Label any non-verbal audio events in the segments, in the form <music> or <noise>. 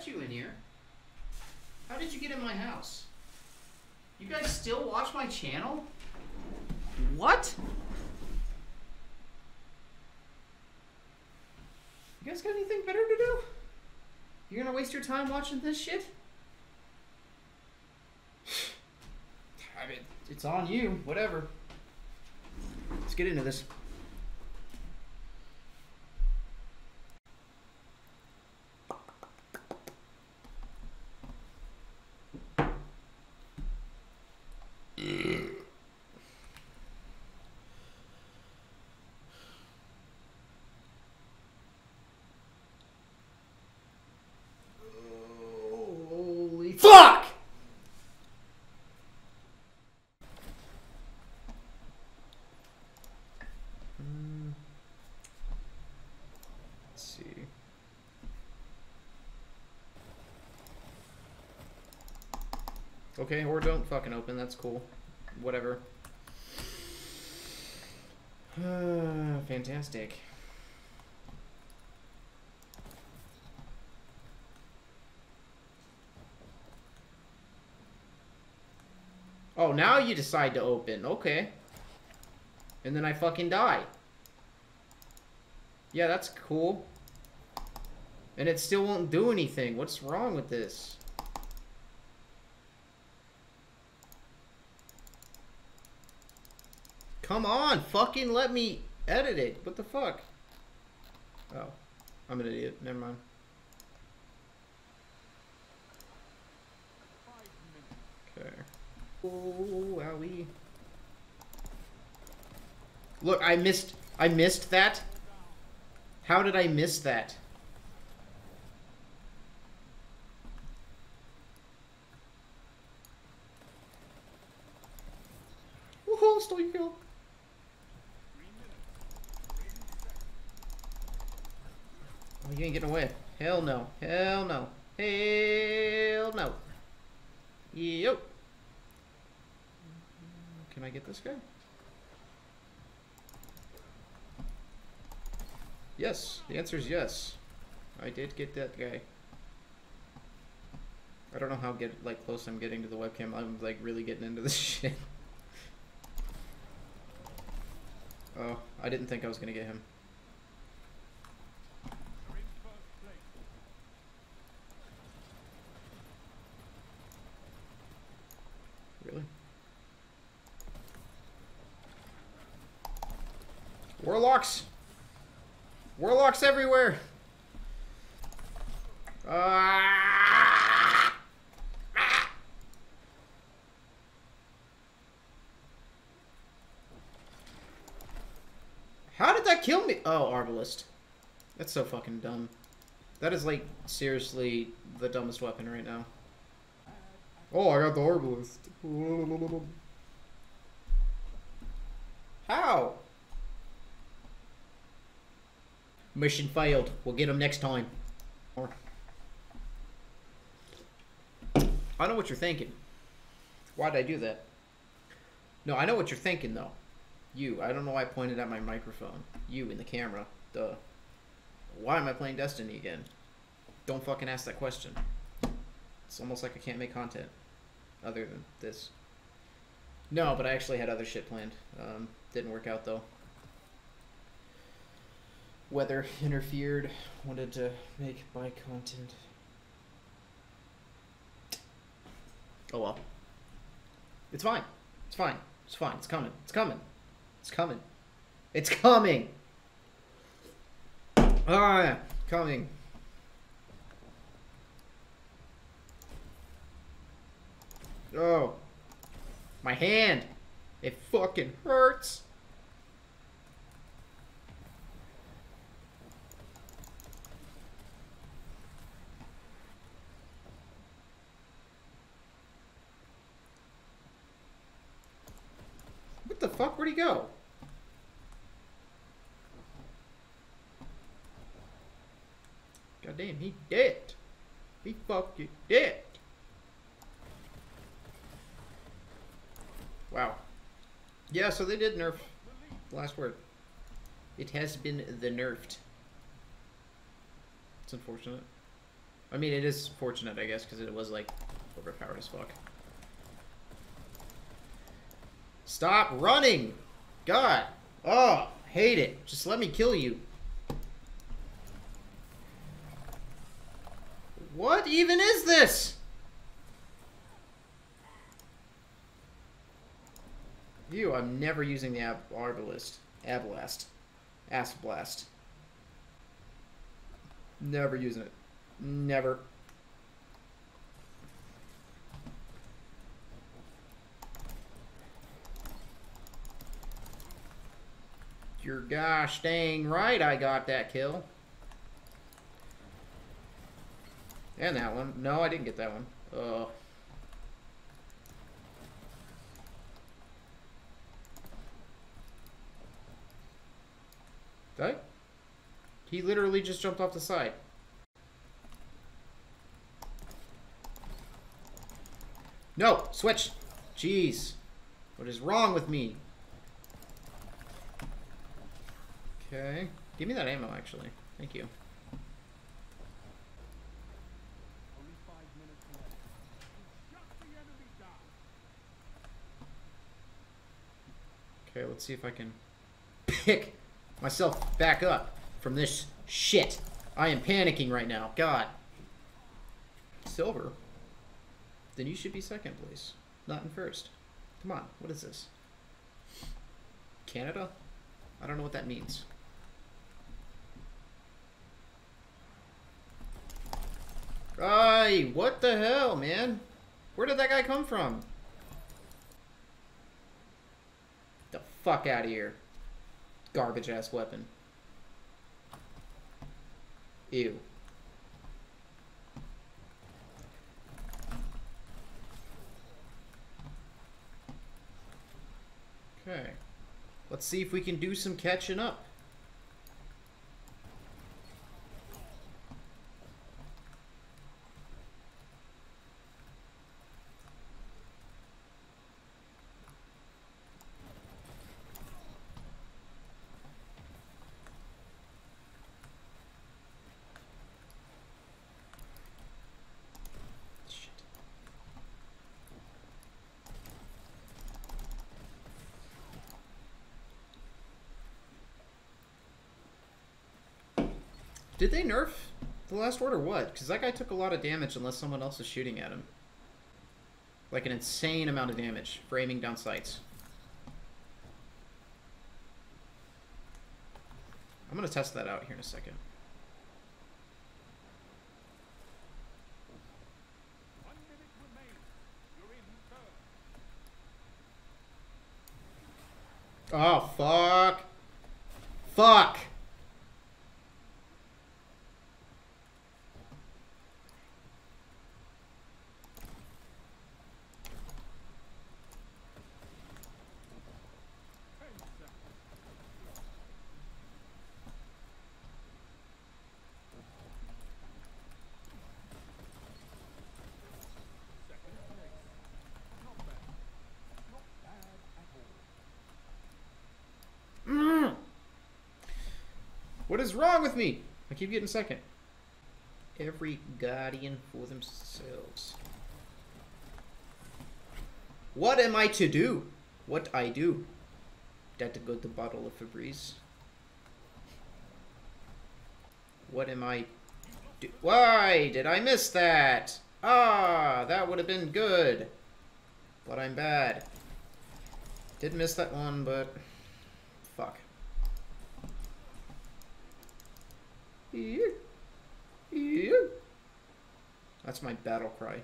let you in here. How did you get in my house? You guys still watch my channel? What? You guys got anything better to do? You're gonna waste your time watching this shit? <sighs> I mean, it's on you. Whatever. Let's get into this. Holy fuck! Hmm. Let's see. Okay, or don't fucking open, that's cool. Whatever. <sighs> Fantastic. Oh, now you decide to open. Okay. And then I fucking die. Yeah, that's cool. And it still won't do anything. What's wrong with this? Come on, fucking let me edit it. What the fuck? Oh, I'm an idiot. Never mind. Okay. Oh, owie. Look, I missed. I missed that. How did I miss that? Woohoo, stole your kill. You ain't getting away. Hell no. Hell no. Hell no. Yo. Can I get this guy? Yes. The answer is yes. I did get that guy. I don't know how get like close I'm getting to the webcam. I'm like really getting into this <laughs> shit. Oh, I didn't think I was gonna get him. Really? Warlocks! Warlocks everywhere! Ah! Ah! How did that kill me? Oh, Arbalest. That's so fucking dumb. That is like seriously the dumbest weapon right now. Oh, I got the Arbalest. <laughs> How? Mission failed. We'll get them next time. I know what you're thinking. Why'd I do that? No, I know what you're thinking though. You. I don't know why I pointed at my microphone. You in the camera. Duh. Why am I playing Destiny again? Don't fucking ask that question. It's almost like I can't make content other than this. No, but I actually had other shit planned. Um, didn't work out though. Weather interfered. Wanted to make my content. Oh well. It's fine. It's fine. It's fine. It's coming. It's coming. It's coming. It's coming. Ah, coming. Oh. My hand. It fucking hurts. What the fuck? Where'd he go? God damn, he dead. He fucking dead. Wow. Yeah, so they did nerf. Last word. It has been the nerfed. It's unfortunate. I mean, it is fortunate, I guess, because it was, like, overpowered as fuck. Stop running! God! Oh, hate it. Just let me kill you. What even is this? You, I'm never using the ab Arbalest. Ablast. Acid Blast. Never using it. Never. You're gosh dang right I got that kill. And that one. No, I didn't get that one. Oh. Did I? He literally just jumped off the side. No! Switch! Jeez. What is wrong with me? Okay. Give me that ammo, actually. Thank you. Okay, let's see if I can pick myself back up from this shit. I am panicking right now. God. Silver. Then you should be second place, not in first. Come on, what is this? Canada? I don't know what that means. Ay, what the hell, man? Where did that guy come from? The fuck out of here. Garbage ass weapon. Ew. Okay. Let's see if we can do some catching up. Shit. Did they nerf the last word or what? Because that guy took a lot of damage unless someone else is shooting at him. Like an insane amount of damage for aiming down sights. I'm going to test that out here in a second. Oh, fuck. Fuck. Mm. What is wrong with me? I keep getting second. Every guardian for themselves. What am I to do? What I do? That to go to bottle of Febreze. What am I do? Why did I miss that? Ah, that would have been good. But I'm bad. Did miss that one, but fuck. Ew. Ew. That's my battle cry.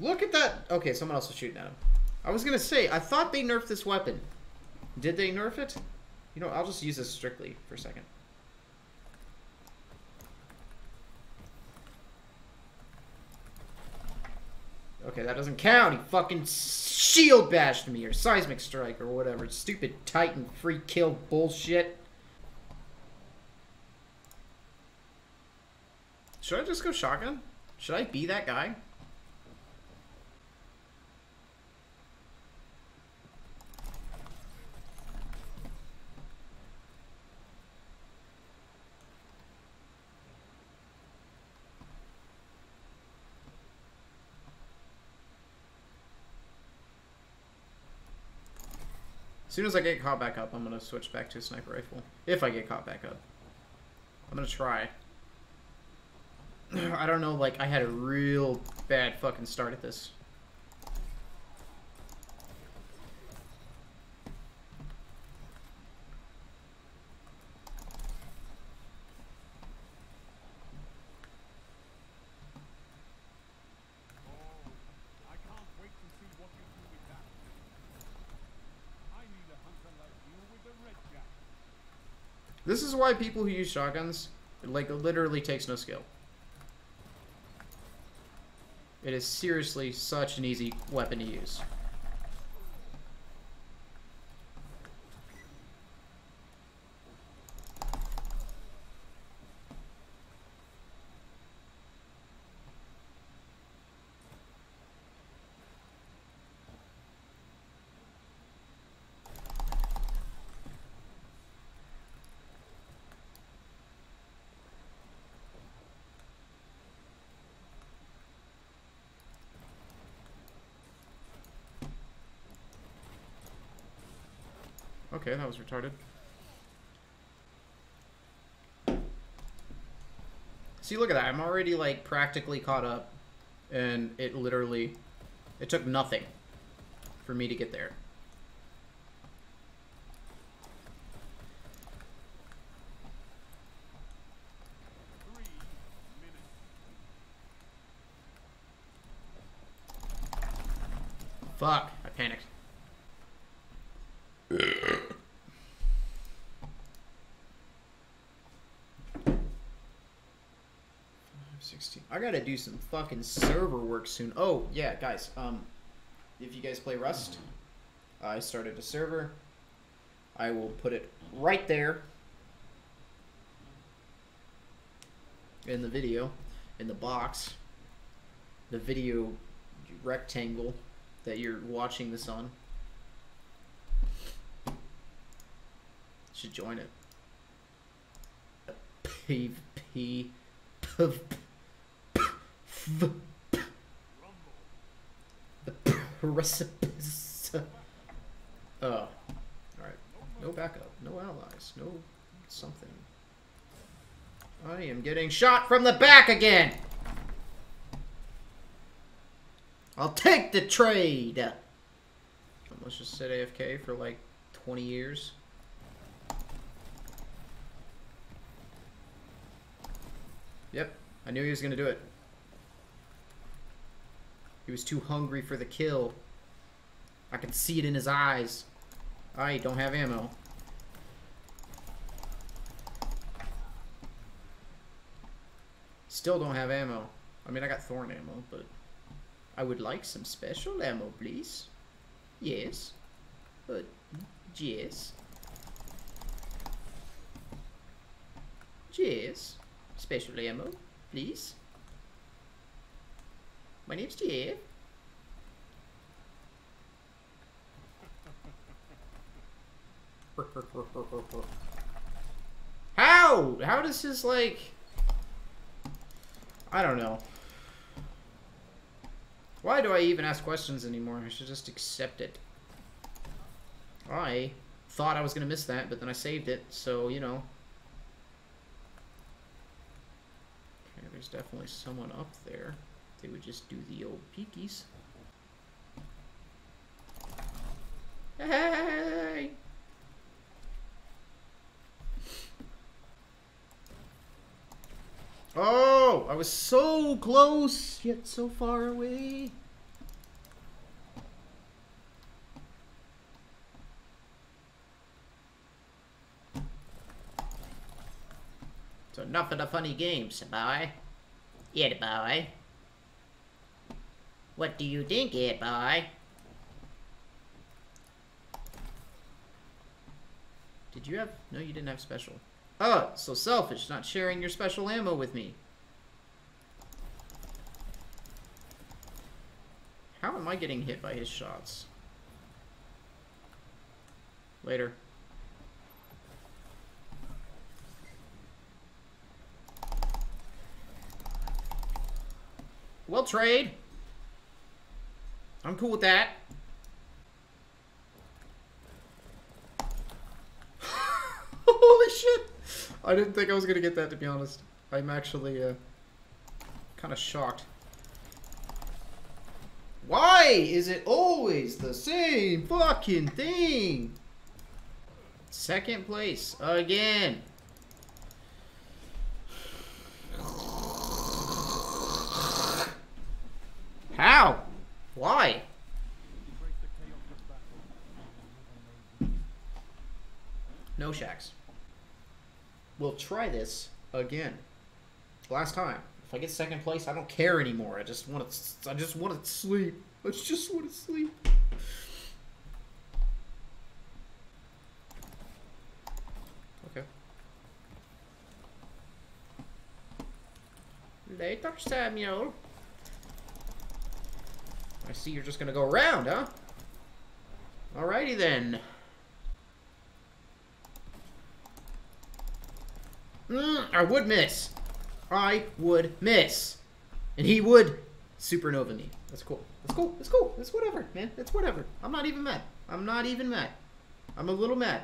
Look at that. Okay, someone else was shooting at him. I was gonna say, I thought they nerfed this weapon. Did they nerf it? You know, I'll just use this strictly for a second. Okay, that doesn't count. He fucking shield bashed me or seismic strike or whatever. Stupid Titan free kill bullshit. Should I just go shotgun? Should I be that guy? As soon as I get caught back up, I'm gonna switch back to a sniper rifle. If I get caught back up. I'm gonna try. <sighs> I don't know, like, I had a real bad fucking start at this. I can't wait to see what you do with that. I need a hunter like you with a red jacket. This is why people who use shotguns, like, literally takes no skill. It is seriously such an easy weapon to use. Okay, that was retarded. See, look at that. I'm already, like, practically caught up. And it literally... It took nothing for me to get there. Three minutes. Fuck. I panicked. Sixteen. I gotta do some fucking server work soon. Oh yeah, guys. Um, if you guys play Rust, I started a server. I will put it right there in the video, in the box, the video rectangle that you're watching this on. Should join it. P P P V the precipice. Oh, all right. No backup. No allies. No something. I am getting shot from the back again. I'll take the trade. Let's just sit AFK for like 20 years. Yep, I knew he was gonna do it. He was too hungry for the kill. I can see it in his eyes. I don't have ammo. Still don't have ammo. I mean, I got thorn ammo, but I would like some special ammo, please. Yes. But, yes. Yes. Special ammo, please. My name's Jeff. How? How does this, like... I don't know. Why do I even ask questions anymore? I should just accept it. I thought I was going to miss that, but then I saved it, so, you know. Okay, there's definitely someone up there. They would just do the old peekies. Hey! Oh, I was so close, yet so far away. So enough of the funny games, boy. Yeah, boy. What do you think, it by? Did you have... No, you didn't have special. Oh, so selfish, not sharing your special ammo with me. How am I getting hit by his shots? Later. We'll trade. I'm cool with that. <laughs> Holy shit! I didn't think I was gonna get that, to be honest. I'm actually, uh, kind of shocked. Why is it always the same fucking thing? Second place, again. How? Why? Embrace the chaos of battle. You never know. No shacks. We'll try this again. Last time. If I get second place, I don't care anymore. I just want to. I just want to sleep. I just want to sleep. Okay. Later, Samuel. I see you're just gonna go around, huh? Alrighty then. Mm, I would miss. I would miss. And he would supernova me. That's cool. That's cool. That's cool. That's whatever, man. That's whatever. I'm not even mad. I'm not even mad. I'm a little mad.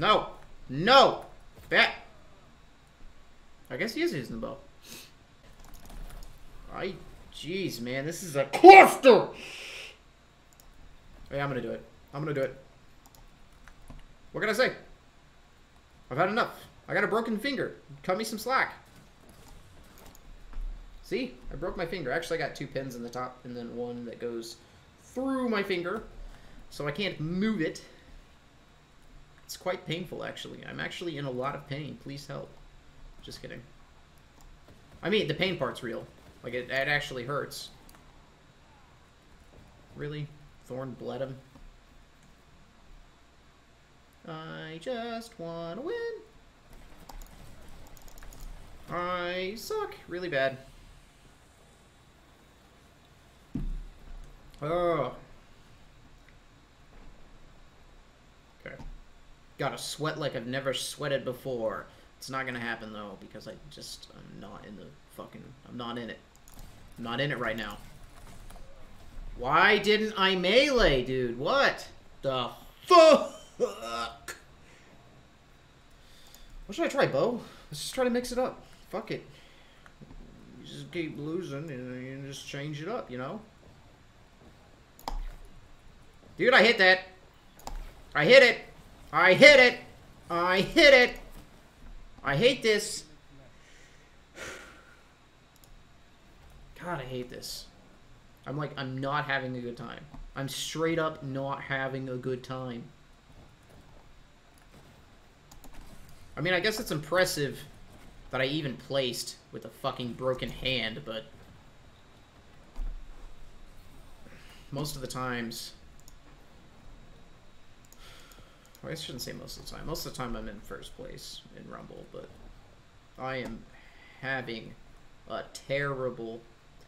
No. No. Back. I guess he is using the bow. I, jeez, man, this is a cluster. Yeah, I'm gonna do it. I'm gonna do it. What can I say? I've had enough. I got a broken finger. Cut me some slack. See? I broke my finger. Actually, I got two pins in the top and then one that goes through my finger. So I can't move it. It's quite painful, actually. I'm actually in a lot of pain. Please help. Just kidding. I mean, the pain part's real. Like, it, it actually hurts. Really? Thorn bled him? I just want to win. I suck really bad. Oh. Gotta sweat like I've never sweated before. It's not gonna happen though, because I just, I'm not in the fucking, I'm not in it. I'm not in it right now. Why didn't I melee, dude? What the fuck? What should I try, Bo? Let's just try to mix it up. Fuck it. You just keep losing and you just change it up, you know? Dude, I hit that. I hit it. I hit it. I hit it. I hate this. God, I hate this. I'm like, I'm not having a good time. I'm straight up not having a good time. I mean, I guess it's impressive that I even placed with a fucking broken hand, but most of the times, well, I shouldn't say most of the time. Most of the time I'm in first place in Rumble, but I am having a terrible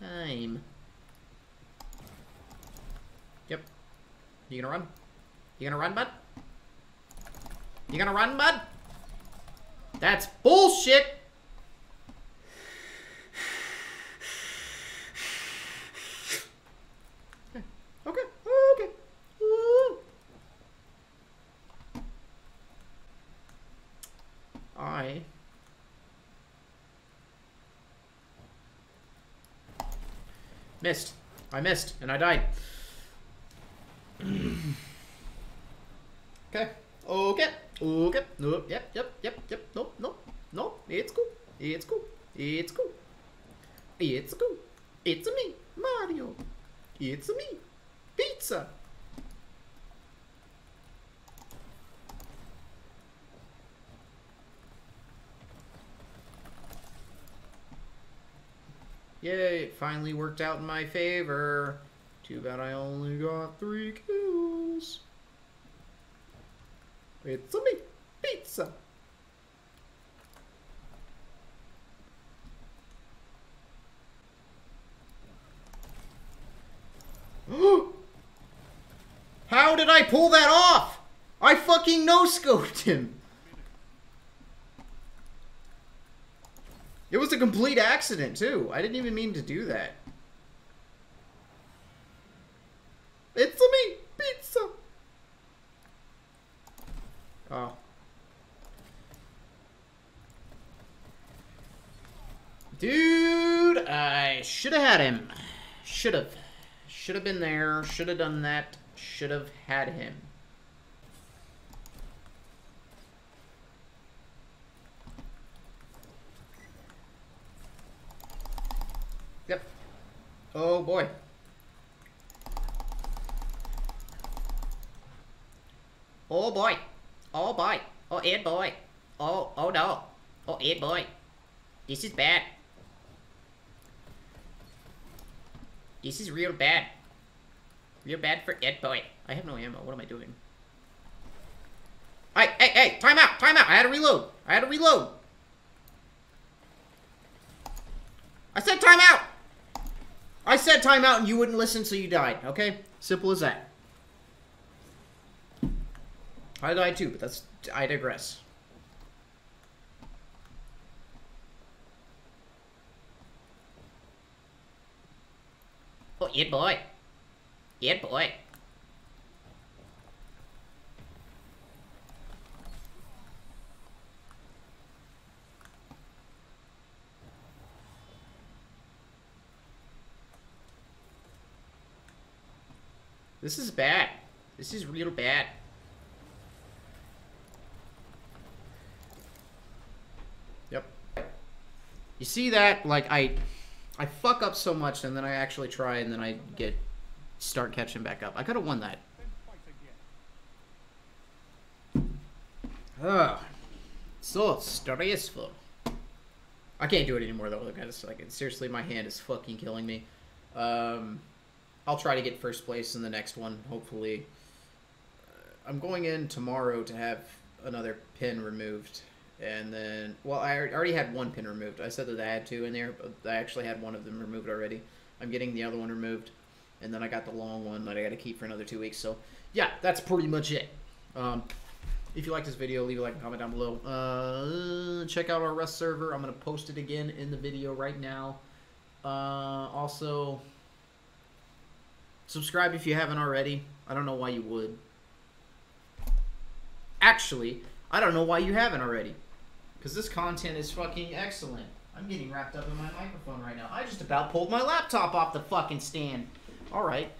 time. Yep. You gonna run? You gonna run, bud? You gonna run, bud? That's bullshit! Okay. Okay. Okay. Ooh. I missed. I missed, and I died. okay. Okay. Okay. Nope. Yep. Yep. Yep. Yep. Nope. Nope. Nope. It's cool. It's cool. It's cool. It's cool. It's me, Mario. It's me, Pizza. Yay, it finally worked out in my favor. Too bad I only got three kills. It's a me, pizza. <gasps> How did I pull that off? I fucking no-scoped him. It was a complete accident, too. I didn't even mean to do that. It's me, pizza. Oh. Dude, I should have had him. Should have. Should have been there. Should have done that. Should have had him. Oh boy. Oh boy. Oh boy. Oh Ed boy. Oh oh no. Oh Ed boy. This is bad. This is real bad. Real bad for Ed boy. I have no ammo. What am I doing? Hey, hey, hey! Time out! Time out! I had to reload. I had to reload. I said time out. I said timeout and you wouldn't listen, so you died. Okay, simple as that. I died too, but that's I digress. Oh, yeah, boy. Yeah, boy. This is bad. This is real bad. Yep. You see that? Like, I... I fuck up so much, and then I actually try, and then I get... Start catching back up. I could have won that. Ugh. So stressful. I can't do it anymore though. Like seriously, my hand is fucking killing me. Um, I'll try to get first place in the next one. Hopefully, Uh, I'm going in tomorrow to have another pin removed, and then well, I already had one pin removed. I said that I had two in there, but I actually had one of them removed already. I'm getting the other one removed, and then I got the long one that I got to keep for another two weeks. So yeah, that's pretty much it. Um, if you like this video, leave a like and comment down below. Uh, check out our Rust server. I'm going to post it again in the video right now. Uh, also, subscribe if you haven't already. I don't know why you would. Actually, I don't know why you haven't already. Because this content is fucking excellent. I'm getting wrapped up in my microphone right now. I just about pulled my laptop off the fucking stand. Alright.